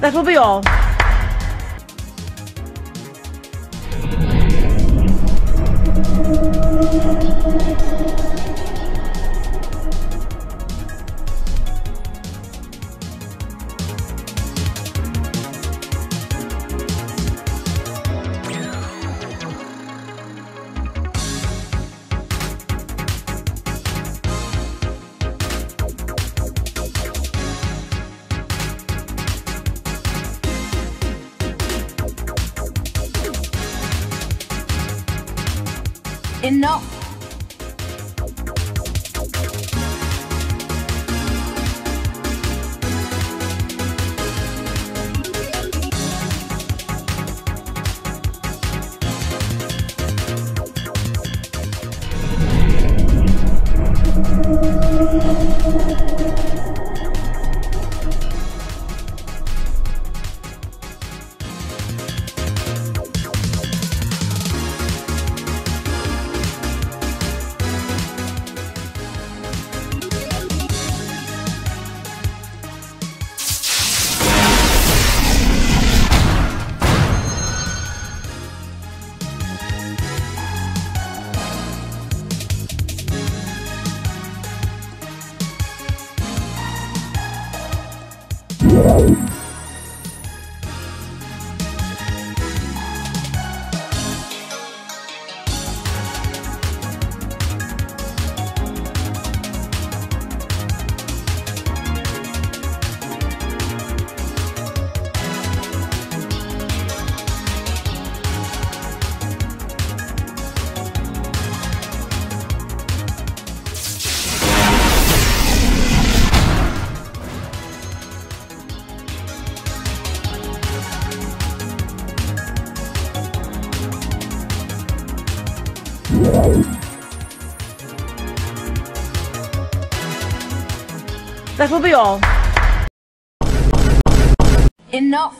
That will be all. Enough. That will be all. Enough.